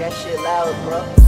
that shit loud, bro.